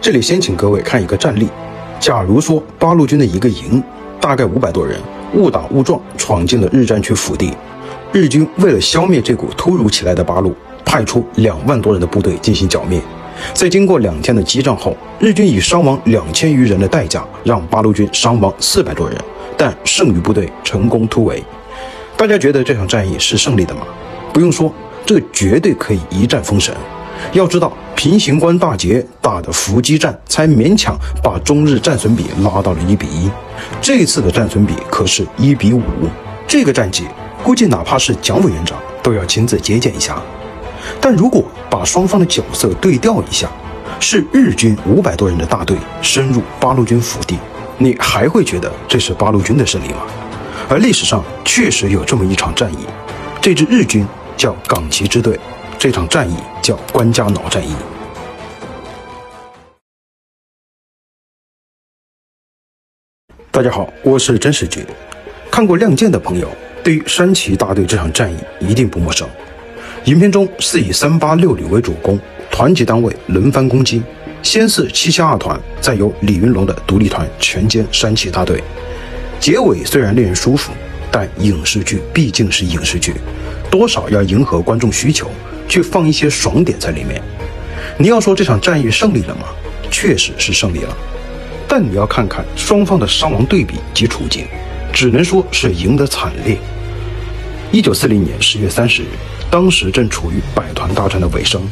这里先请各位看一个战例。假如说八路军的一个营，大概五百多人，误打误撞闯进了日战区腹地，日军为了消灭这股突如其来的八路，派出两万多人的部队进行剿灭。在经过两天的激战后，日军以伤亡两千余人的代价，让八路军伤亡四百多人，但剩余部队成功突围。大家觉得这场战役是胜利的吗？不用说，这绝对可以一战封神。要知道，平型关大捷打的伏击战，才勉强把中日战损比拉到了一比一。这次的战损比可是一比五，这个战绩估计哪怕是蒋委员长都要亲自接见一下。但如果把双方的角色对调一下，是日军五百多人的大队深入八路军腹地，你还会觉得这是八路军的胜利吗？而历史上确实有这么一场战役，这支日军叫冈崎支队。这场战役叫关家脑战役。大家好，我是真实局。看过《亮剑》的朋友，对于山崎大队这场战役一定不陌生。影片中是以三八六旅为主攻，团级单位轮番攻击，先是七七二团，再由李云龙的独立团全歼山崎大队。结尾虽然令人舒服，但影视剧毕竟是影视剧，多少要迎合观众需求。去放一些爽点在里面。你要说这场战役胜利了吗？确实是胜利了，但你要看看双方的伤亡对比及处境，只能说是赢得惨烈。一九四零年十月三十日，当时正处于百团大战的尾声，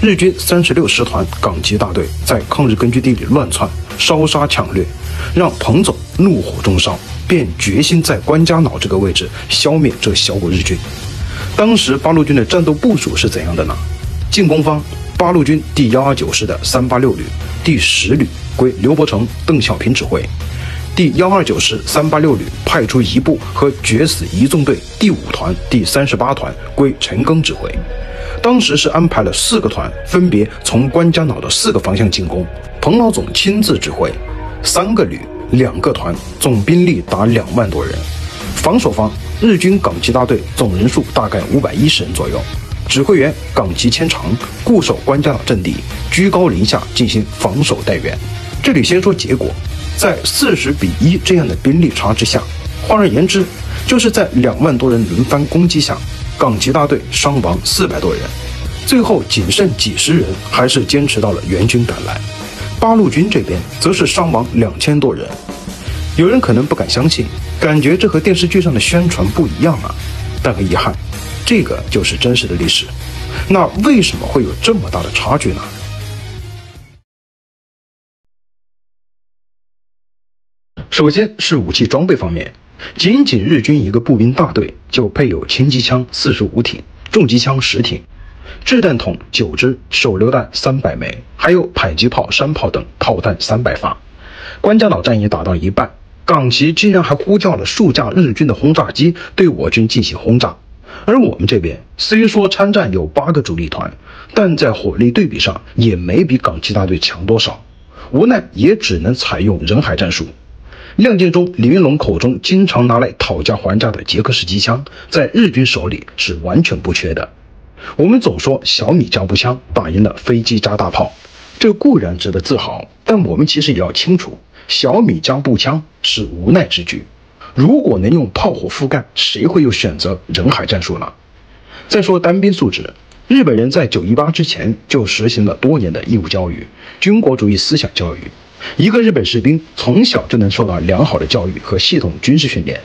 日军三十六师团港籍大队在抗日根据地里乱窜，烧杀抢掠，让彭总怒火中烧，便决心在关家脑这个位置消灭这小股日军。当时八路军的战斗部署是怎样的呢？进攻方八路军第幺二九师的三八六旅第十旅归刘伯承、邓小平指挥，第幺二九师三八六旅派出一部和决死一纵队第五团第三十八团归陈赓指挥。当时是安排了四个团，分别从关家脑的四个方向进攻，彭老总亲自指挥，三个旅两个团，总兵力达两万多人。防守方。日军港崎大队总人数大概五百一十人左右，指挥员港崎千长固守关家岛阵地，居高临下进行防守待援。这里先说结果，在四十比一这样的兵力差之下，换而言之，就是在两万多人轮番攻击下，港崎大队伤亡四百多人，最后仅剩几十人，还是坚持到了援军赶来。八路军这边则是伤亡两千多人。有人可能不敢相信，感觉这和电视剧上的宣传不一样啊。但很遗憾，这个就是真实的历史。那为什么会有这么大的差距呢？首先是武器装备方面，仅仅日军一个步兵大队就配有轻机枪四十五挺、重机枪十挺、掷弹筒九支、手榴弹三百枚，还有迫击炮、山炮等炮弹三百发。关家岛战役打到一半。港旗竟然还呼叫了数架日军的轰炸机对我军进行轰炸，而我们这边虽说参战有八个主力团，但在火力对比上也没比港旗大队强多少，无奈也只能采用人海战术。亮剑中李云龙口中经常拿来讨价还价的捷克式机枪，在日军手里是完全不缺的。我们总说小米加步枪打赢了飞机加大炮，这固然值得自豪，但我们其实也要清楚。小米加步枪是无奈之举，如果能用炮火覆盖，谁会又选择人海战术呢？再说单兵素质，日本人在九一八之前就实行了多年的义务教育、军国主义思想教育，一个日本士兵从小就能受到良好的教育和系统军事训练，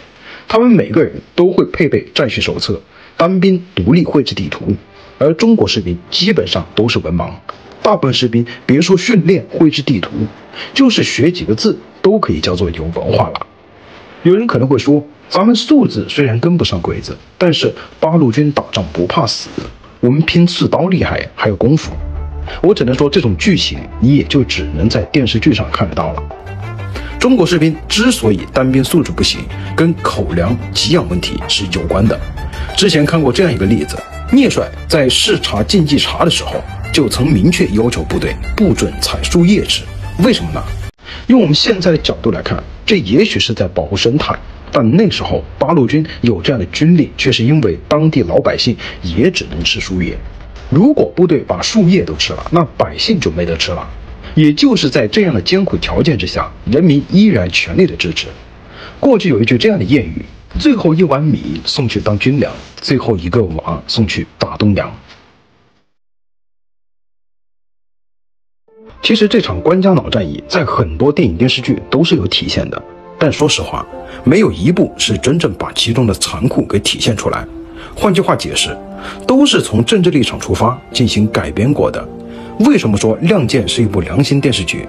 他们每个人都会配备战训手册、单兵独立绘制地图，而中国士兵基本上都是文盲。大部分士兵别说训练绘制地图，就是学几个字都可以叫做有文化了。有人可能会说，咱们素质虽然跟不上鬼子，但是八路军打仗不怕死，我们拼刺刀厉害，还有功夫。我只能说，这种剧情你也就只能在电视剧上看得到了。中国士兵之所以单兵素质不行，跟口粮给养问题是有关的。之前看过这样一个例子，聂帅在视察竞技茶的时候。就曾明确要求部队不准采树叶吃，为什么呢？用我们现在的角度来看，这也许是在保护生态，但那时候八路军有这样的军力，却是因为当地老百姓也只能吃树叶。如果部队把树叶都吃了，那百姓就没得吃了。也就是在这样的艰苦条件之下，人民依然全力的支持。过去有一句这样的谚语：“最后一碗米送去当军粮，最后一个娃送去打东洋。”其实这场关家脑战役在很多电影电视剧都是有体现的，但说实话，没有一部是真正把其中的残酷给体现出来。换句话解释，都是从政治立场出发进行改编过的。为什么说《亮剑》是一部良心电视剧？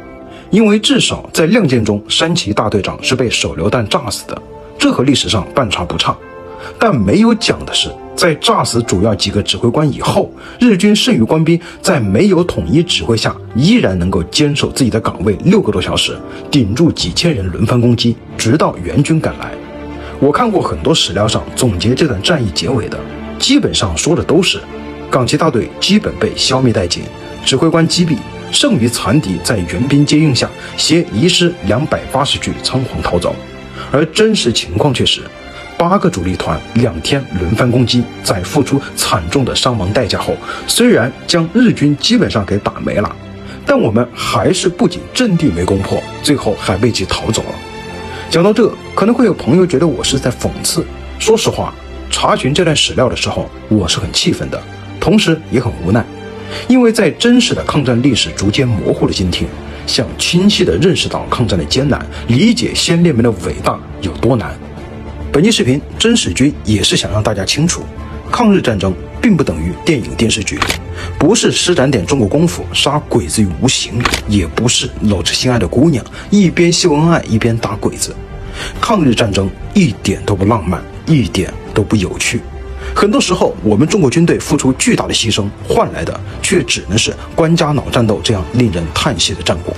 因为至少在《亮剑》中，山崎大队长是被手榴弹炸死的，这和历史上半差不差。但没有讲的是，在炸死主要几个指挥官以后，日军剩余官兵在没有统一指挥下，依然能够坚守自己的岗位六个多小时，顶住几千人轮番攻击，直到援军赶来。我看过很多史料上总结这段战役结尾的，基本上说的都是，冈崎大队基本被消灭殆尽。指挥官击毙，剩余残敌在援兵接应下，携遗失两百八十具仓皇逃走。而真实情况却是，八个主力团两天轮番攻击，在付出惨重的伤亡代价后，虽然将日军基本上给打没了，但我们还是不仅阵地没攻破，最后还被其逃走了。讲到这，可能会有朋友觉得我是在讽刺。说实话，查询这段史料的时候，我是很气愤的，同时也很无奈。因为在真实的抗战历史逐渐模糊的今天，想清晰地认识到抗战的艰难，理解先烈们的伟大有多难。本期视频真史君也是想让大家清楚，抗日战争并不等于电影电视剧，不是施展点中国功夫杀鬼子于无形，也不是搂着心爱的姑娘一边秀恩爱一边打鬼子。抗日战争一点都不浪漫，一点都不有趣。很多时候，我们中国军队付出巨大的牺牲，换来的却只能是关家脑战斗这样令人叹息的战果。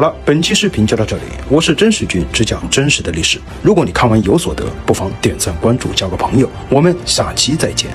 好了，本期视频就到这里，我是真实君，只讲真实的历史。如果你看完有所得，不妨点赞、关注、交个朋友，我们下期再见。